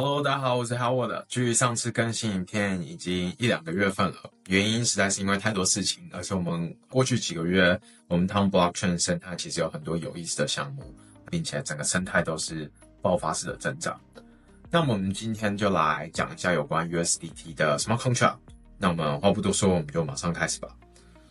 Hello，大家好，我是 Howard。距上次更新影片已经一两个月份了，原因实在是因为太多事情，而且我们过去几个月，我们 Town Blockchain 生态其实有很多有意思的项目，并且整个生态都是爆发式的增长。那我们今天就来讲一下有关 USDT 的 Smart Contract。那我们话不多说，我们就马上开始吧。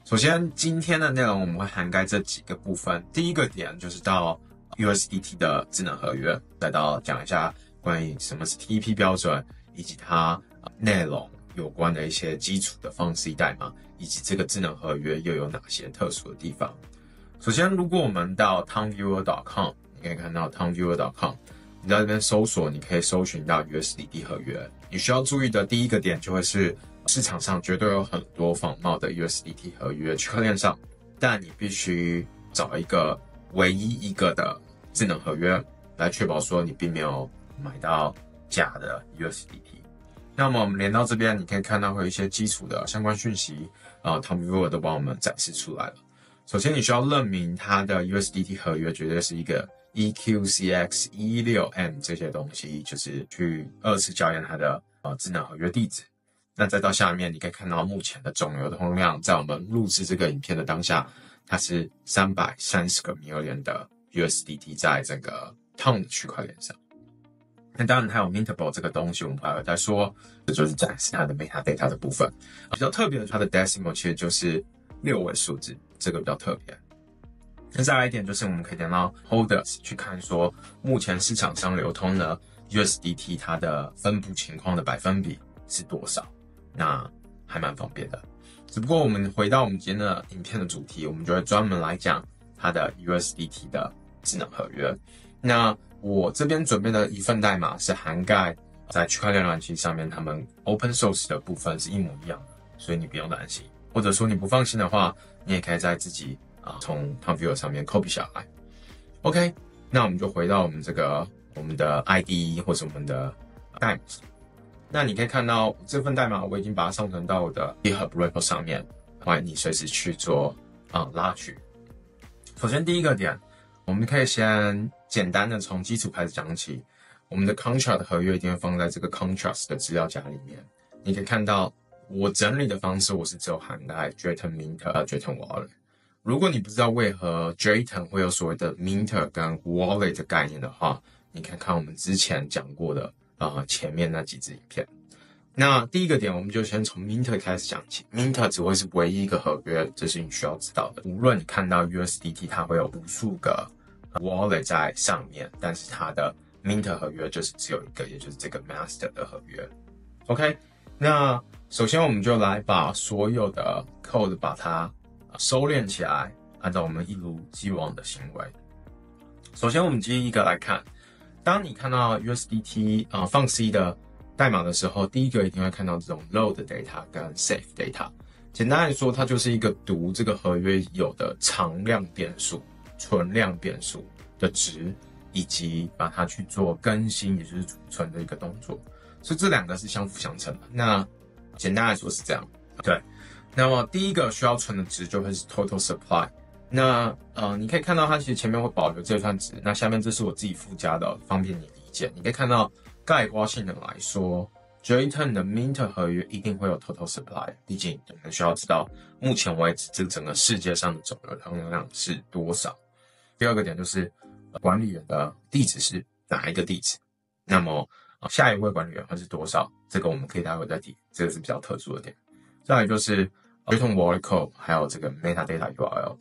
首先，今天的内容我们会涵盖这几个部分。第一个点就是到 USDT 的智能合约，再到讲一下。关于什么是 TP 标准，以及它内容有关的一些基础的方式代码，以及这个智能合约又有哪些特殊的地方？首先，如果我们到 TownViewer.com，你可以看到 TownViewer.com，你在这边搜索，你可以搜寻到 USDT 合约。你需要注意的第一个点就会是市场上绝对有很多仿冒的 USDT 合约，区块链上，但你必须找一个唯一一个的智能合约，来确保说你并没有。买到假的 USDT，那么我们连到这边，你可以看到会有一些基础的相关讯息啊，TomViewer 都帮我们展示出来了。首先，你需要认明它的 USDT 合约绝对是一个 EQCX 一六 M 这些东西，就是去二次校验它的呃智能合约地址。那再到下面，你可以看到目前的总流通量，在我们录制这个影片的当下，它是三百三十个 million 的 USDT 在整个 Tom 区块链上。那当然还有 Mintable 这个东西，我们还会再说，这就是展示它的 metadata 的部分。比较特别的，它的 decimal 其实就是六位数字，这个比较特别。那再来一点就是，我们可以点到 Holders 去看说，目前市场上流通的 USDT 它的分布情况的百分比是多少，那还蛮方便的。只不过我们回到我们今天的影片的主题，我们就会专门来讲它的 USDT 的智能合约。那我这边准备的一份代码是涵盖在区块链软件上面，他们 open source 的部分是一模一样的，所以你不用担心。或者说你不放心的话，你也可以在自己啊从 t o m v i e w 上面 copy 下来。OK，那我们就回到我们这个我们的 ID 或者我们的代码。那你可以看到这份代码我已经把它上传到我的 GitHub repo 上面，欢迎你随时去做啊拉取。首先第一个点，我们可以先。简单的从基础开始讲起，我们的 contract 合约一定会放在这个 contract 的资料夹里面。你可以看到我整理的方式，我是只有涵盖 Drayton Minter 和 Drayton Wallet。如果你不知道为何 Drayton 会有所谓的 Minter 跟 Wallet 的概念的话，你可以看我们之前讲过的啊前面那几支影片。那第一个点，我们就先从 Minter 开始讲起。Minter 只会是唯一一个合约，这是你需要知道的。无论你看到 USDT，它会有无数个。Wallet 在上面，但是它的 Mint 合约就是只有一个，也就是这个 Master 的合约。OK，那首先我们就来把所有的 code 把它收敛起来，按照我们一如既往的行为。首先我们第一个来看，当你看到 USDT 啊放 C 的代码的时候，第一个一定会看到这种 load data 跟 save data。简单来说，它就是一个读这个合约有的常量变数。存量变数的值，以及把它去做更新，也就是储存的一个动作，所以这两个是相辅相成的。那简单来说是这样，对。那么第一个需要存的值就会是 total supply。那呃，你可以看到它其实前面会保留这串值，那下面这是我自己附加的，方便你理解。你可以看到概括性的来说 j a t o n 的 minter 合约一定会有 total supply，毕竟我们需要知道目前为止这整个世界上的总流通量是多少。第二个点就是管理员的地址是哪一个地址？那么下一位管理员会是多少？这个我们可以待会再提，这个是比较特殊的点。再来就是 Jton Wallet Code，还有这个 Metadata URL，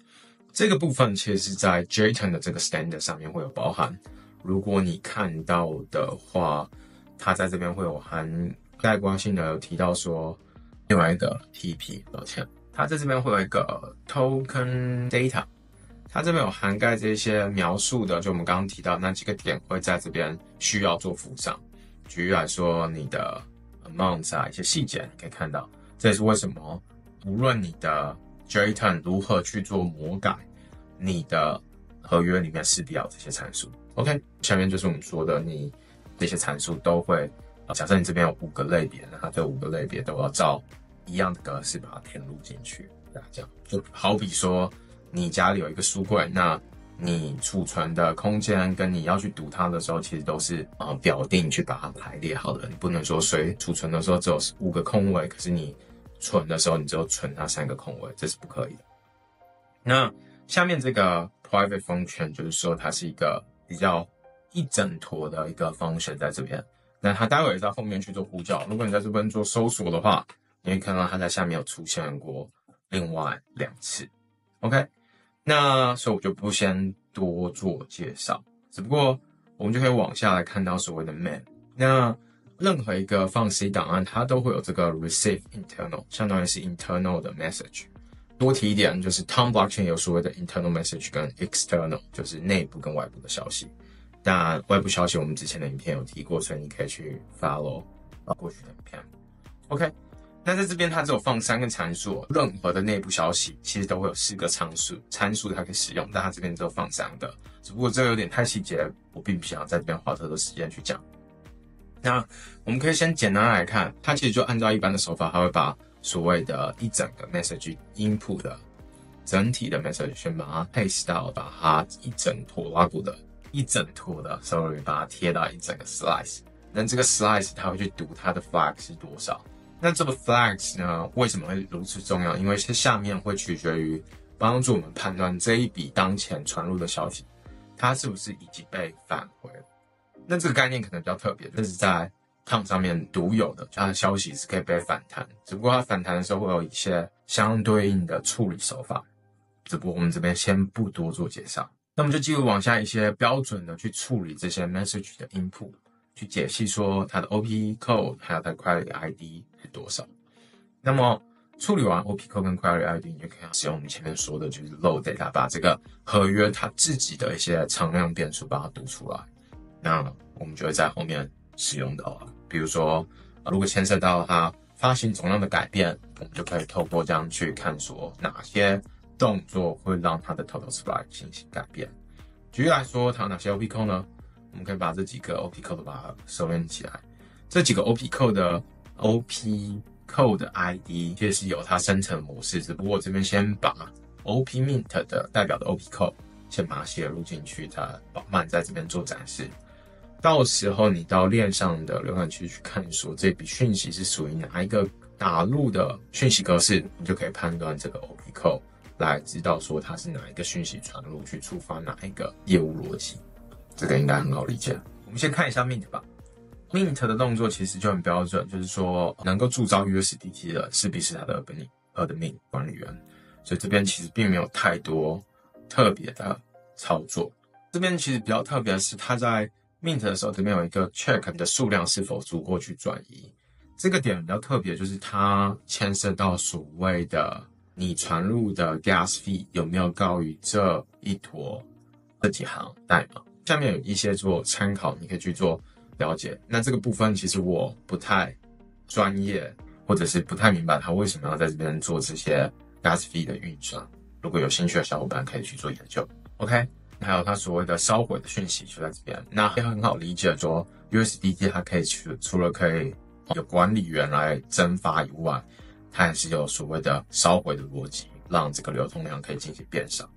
这个部分其实是在 Jton 的这个 Standard 上面会有包含。如果你看到的话，它在这边会有含概括性的有提到说另外一个 TP，抱歉，它在这边会有一个 Token Data。它这边有涵盖这些描述的，就我们刚刚提到那几个点会在这边需要做附上。举例来说，你的 amount 啊，一些细节可以看到，这也是为什么无论你的 j a t o n 如何去做魔改，你的合约里面是必要这些参数。OK，下面就是我们说的，你这些参数都会，假设你这边有五个类别，那这五个类别都要照一样的格式把它填入进去。这样，就好比说。你家里有一个书柜，那你储存的空间跟你要去读它的时候，其实都是啊表定去把它排列好的。你不能说随储存的时候只有五个空位，可是你存的时候你只有存那三个空位，这是不可以的。那下面这个 private function 就是说它是一个比较一整坨的一个 function 在这边。那它待会也在后面去做呼叫。如果你在这边做搜索的话，你会看到它在下面有出现过另外两次。OK。那所以我就不先多做介绍，只不过我们就可以往下来看到所谓的 man。那任何一个放 C 档案，它都会有这个 receive internal，相当于是 internal 的 message。多提一点，就是 Tom blockchain 有所谓的 internal message 跟 external，就是内部跟外部的消息。那外部消息我们之前的影片有提过，所以你可以去 follow 啊过去的影片。OK。那在这边，它只有放三个参数，任何的内部消息其实都会有四个参数，参数它可以使用，但它这边只有放三个。只不过这个有点太细节，我并不想要在这边花太多时间去讲。那我们可以先简单来看，它其实就按照一般的手法，它会把所谓的一整个 message input 的整体的 message 先把它 paste 到，把它一整坨拉鼓的一整坨的，sorry，把它贴到一整个 slice。那这个 slice 它会去读它的 flag 是多少。那这个 flags 呢，为什么会如此重要？因为是下面会取决于帮助我们判断这一笔当前传入的消息，它是不是已经被返回。那这个概念可能比较特别，就是在 Tom 上面独有的，它的消息是可以被反弹，只不过它反弹的时候会有一些相对应的处理手法，只不过我们这边先不多做介绍。那么就继续往下一些标准的去处理这些 message 的 input。去解析说它的 OP code 还有它的 query ID 是多少。那么处理完 OP code 跟 query ID，你就可以使用我们前面说的，就是 load data，把这个合约它自己的一些常量变数把它读出来。那我们就会在后面使用到了。比如说，如果牵涉到它发行总量的改变，我们就可以透过这样去看说哪些动作会让它的 total supply 进行改变。举例来说，它有哪些 OP code 呢？我们可以把这几个 OP code 把它收敛起来。这几个 OP code 的 OP code ID 确实有它生成模式，只不过这边先把 OP mint 的代表的 OP code 先把它写入进去，它慢慢在这边做展示。到时候你到链上的浏览器去看，说这笔讯息是属于哪一个打入的讯息格式，你就可以判断这个 OP code 来知道说它是哪一个讯息传入去触发哪一个业务逻辑。这个应该很好理解。我们先看一下 Mint 吧。Mint 的动作其实就很标准，就是说能够铸造 USDT 的势必是它的 Admin 管理员，所以这边其实并没有太多特别的操作。这边其实比较特别的是，它在 Mint 的时候，这边有一个 check 的数量是否足够去转移。这个点比较特别，就是它牵涉到所谓的你传入的 Gas Fee 有没有高于这一坨这几行代码。下面有一些做参考，你可以去做了解。那这个部分其实我不太专业，或者是不太明白他为什么要在这边做这些 gas fee 的运算。如果有兴趣的小伙伴可以去做研究。OK，还有它所谓的烧毁的讯息就在这边。那也很好理解，说 USDT 它可以除除了可以有管理员来蒸发以外，它也是有所谓的烧毁的逻辑，让这个流通量可以进行变少。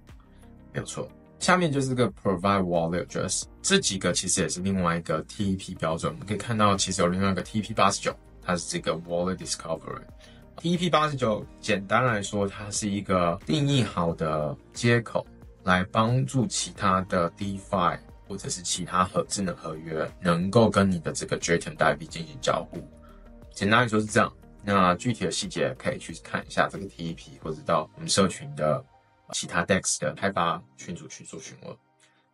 没有错。下面就是个 provide wallet address，这几个其实也是另外一个 TEP 标准。我们可以看到，其实有另外一个 TEP 八十九，它是这个 wallet discovery。TEP 八十九简单来说，它是一个定义好的接口，来帮助其他的 DeFi 或者是其他合智能合约能够跟你的这个 JTM 代币进行交互。简单来说是这样。那具体的细节可以去看一下这个 TEP，或者到我们社群的。其他 DEX 的开发群组去做询问。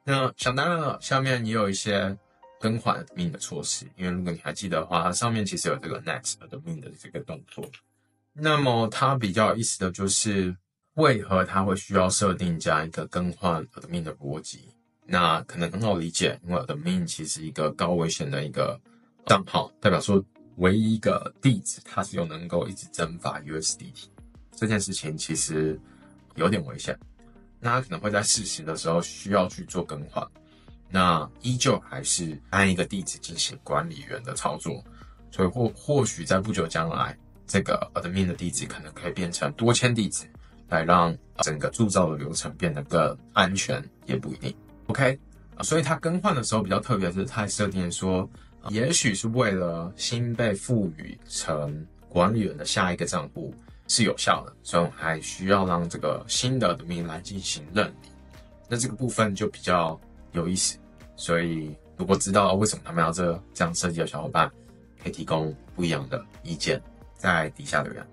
那想当然了，下面也有一些更换 admin 的措施，因为如果你还记得的话，它上面其实有这个 next admin 的这个动作。那么它比较有意思的就是，为何它会需要设定这样一个更换 admin 的逻辑？那可能很好理解，因为 admin 其实一个高危险的一个账号，代表说唯一一个地址它是有能够一直蒸发 USDT 这件事情，其实。有点危险，那他可能会在适时的时候需要去做更换，那依旧还是按一个地址进行管理员的操作，所以或或许在不久将来，这个 admin 的地址可能可以变成多签地址，来让整个铸造的流程变得更安全，也不一定。OK，所以它更换的时候比较特别，是它设定说，也许是为了新被赋予成管理员的下一个账户是有效的，所以我们还需要让这个新的的名来进行认领。那这个部分就比较有意思，所以如果知道为什么他们要这这样设计的小伙伴，可以提供不一样的意见，在底下留言。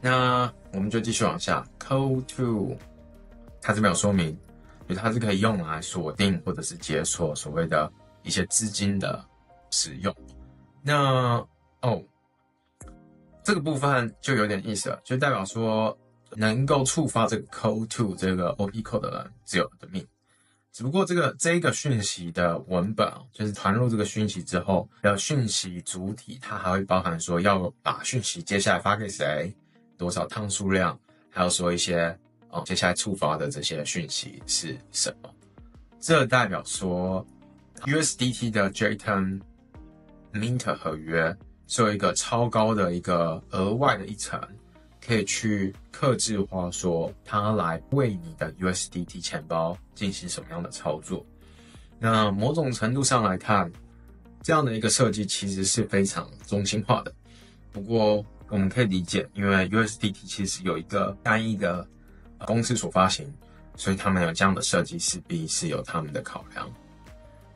那我们就继续往下，Code Two，它这边有说明，就它是可以用来锁定或者是解锁所谓的一些资金的使用。那哦，这个部分就有点意思了，就代表说。能够触发这个 code to 这个 OP code 的人只有的命，只不过这个这个讯息的文本啊，就是传入这个讯息之后的讯息主体，它还会包含说要把讯息接下来发给谁，多少趟数量，还有说一些哦接下来触发的这些讯息是什么。这代表说 USDT 的 Jton Mint 合约是有一个超高的一个额外的一层。可以去克制化，说它来为你的 USDT 钱包进行什么样的操作。那某种程度上来看，这样的一个设计其实是非常中心化的。不过我们可以理解，因为 USDT 其实有一个单一的公司所发行，所以他们有这样的设计，势必是有他们的考量。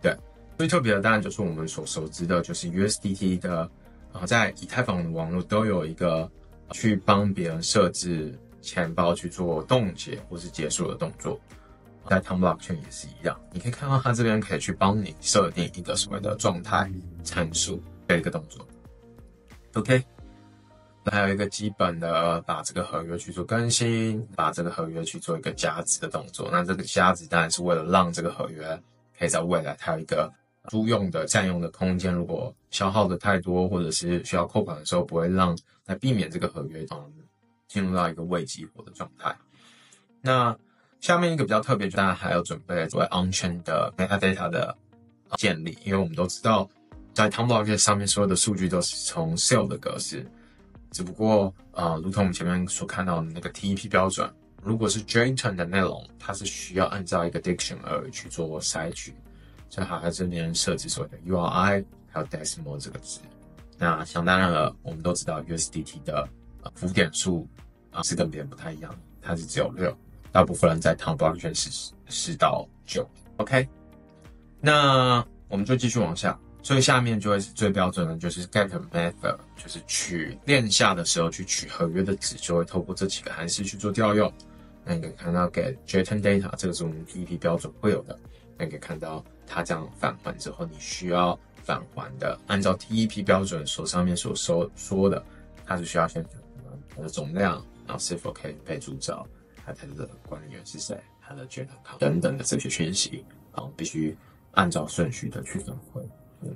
对，最特别的当然就是我们所熟知的，就是 USDT 的啊，在以太坊的网络都有一个。去帮别人设置钱包去做冻结或是结束的动作，在 t o m b l o c k 圈也是一样。你可以看到它这边可以去帮你设定一个所谓的状态参数的一个动作。OK，那还有一个基本的把这个合约去做更新，把这个合约去做一个加值的动作。那这个加值当然是为了让这个合约可以在未来它有一个租用的占用的空间。如果消耗的太多或者是需要扣款的时候，不会让来避免这个合约中进入到一个未激活的状态。那下面一个比较特别，就大家还要准备作为 on-chain 的 metadata 的建立，因为我们都知道，在 t o m b l o c 上面所有的数据都是从 sale 的格式，只不过呃，如同我们前面所看到的那个 TEP 标准，如果是 JSON 的内容，它是需要按照一个 dictionary 去做筛取，所以还在这边设置所谓的 URI 还有 decimal 这个值。那想当然了，我们都知道 USDT 的浮点数啊是跟别人不太一样，它是只有六，大部分人在 t o m b l o c k 圈是四到九。OK，那我们就继续往下，所以下面就会是最标准的，就是 get method，就是取链下的时候去取合约的值，就会透过这几个函数去做调用。那你可以看到 get JSON data，这个是我们 p p 标准会有的。那你可以看到它这样返还之后，你需要。返还的，按照 TEP 标准所上面所说说的，它是需要先它的总量，然后是否可以被铸造，还有它的管理员是谁，它的卷卡等等的这些讯息，啊，必须按照顺序的去反馈，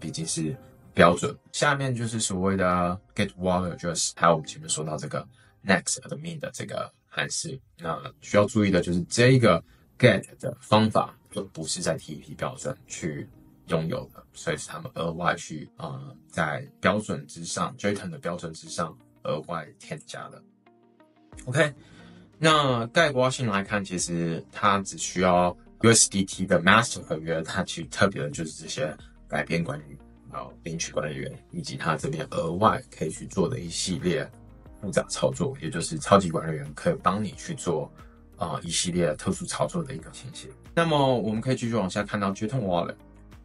毕竟是标准。下面就是所谓的 get wallet address，还有我们前面说到这个 next admin 的这个函数，那需要注意的就是这一个 get 的方法就不是在 TEP 标准去。拥有的，所以是他们额外去啊，在标准之上 j t o n 的标准之上额外添加的。OK，那概括性来看，其实它只需要 USDT 的 Master 合约，它其实特别的就是这些改变管理，然后领取管理员，以及它这边额外可以去做的一系列复杂操作，也就是超级管理员可以帮你去做啊一系列特殊操作的一个情形。那么我们可以继续往下看到 Jeton Wallet。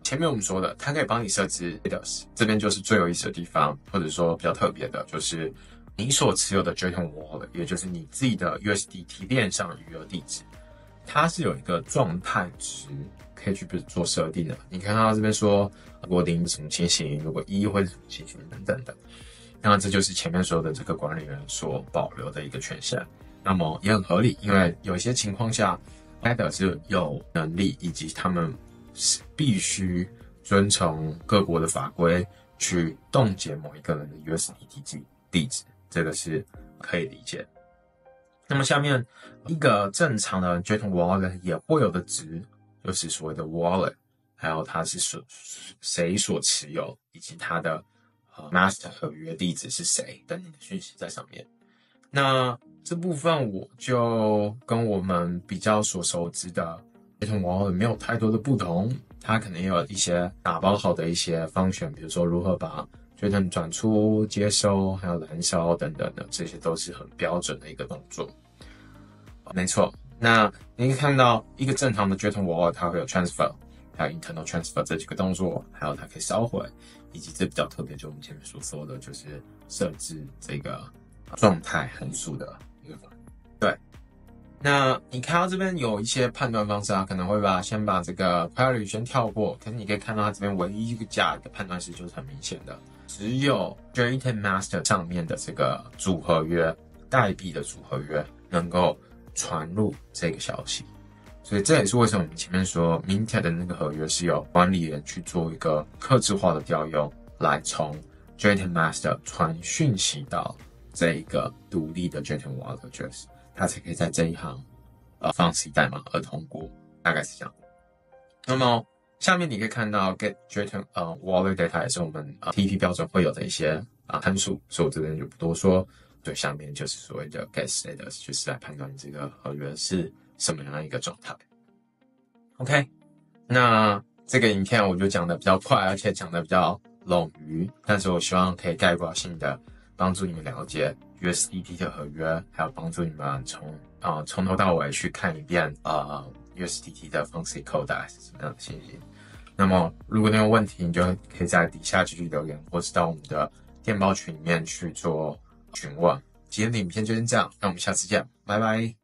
前面我们说的，它可以帮你设置 a d s 这边就是最有意思的地方，或者说比较特别的，就是你所持有的 Jeton Wallet，也就是你自己的 USDT 链上余额地址，它是有一个状态值可以去做设定的。你看到这边说，如果零什么情形，如果一会是什么情形等等的，那这就是前面说的这个管理员所保留的一个权限。那么也很合理，因为有一些情况下 a d d e r 是有能力以及他们。是必须遵从各国的法规去冻结某一个人的 USDT 地址，这个是可以理解。那么下面一个正常的 j e t Wallet 也会有的值，就是所谓的 Wallet，还有它是所谁所持有，以及它的 Master 合约地址是谁等等的讯息在上面。那这部分我就跟我们比较所熟知的 JSON Wallet 没有太多的不同，它可能也有一些打包好的一些方选，比如说如何把 JSON 转出、接收，还有燃烧等等的，这些都是很标准的一个动作。没错，那你可以看到一个正常的 JSON Wallet 它会有 Transfer。还有 internal transfer 这几个动作，还有它可以烧毁，以及这比较特别，就我们前面所说的，就是设置这个状态函数的，那你看到这边有一些判断方式啊，可能会把先把这个 query 先跳过，可是你可以看到它这边唯一一个假的判断式就是很明显的，只有 j a t o n Master 上面的这个组合约代币的组合约能够传入这个消息。所以这也是为什么我们前面说 Mint 的那个合约是由管理员去做一个克制化的调用，来从 j a t o n Master 传讯息到这一个独立的 j a t o n Wallet address，它才可以在这一行呃放弃代码而通过，大概是这样。那么下面你可以看到 Get JTM 呃 Wallet Data 也是我们呃 TP 标准会有的一些啊参数，所以我这边就不多说。对，下面就是所谓的 Get Status，就是来判断这个合约是。什么样一个状态？OK，那这个影片我就讲的比较快，而且讲的比较冗余，但是我希望可以概括性的帮助你们了解 USDT 的合约，还有帮助你们从啊从头到尾去看一遍啊 USDT 的 Fungsi Code 是什么样的信息。那么如果你有问题，你就可以在底下继续留言，或是到我们的电报群里面去做询问。今天的影片就先这样，那我们下次见，拜拜。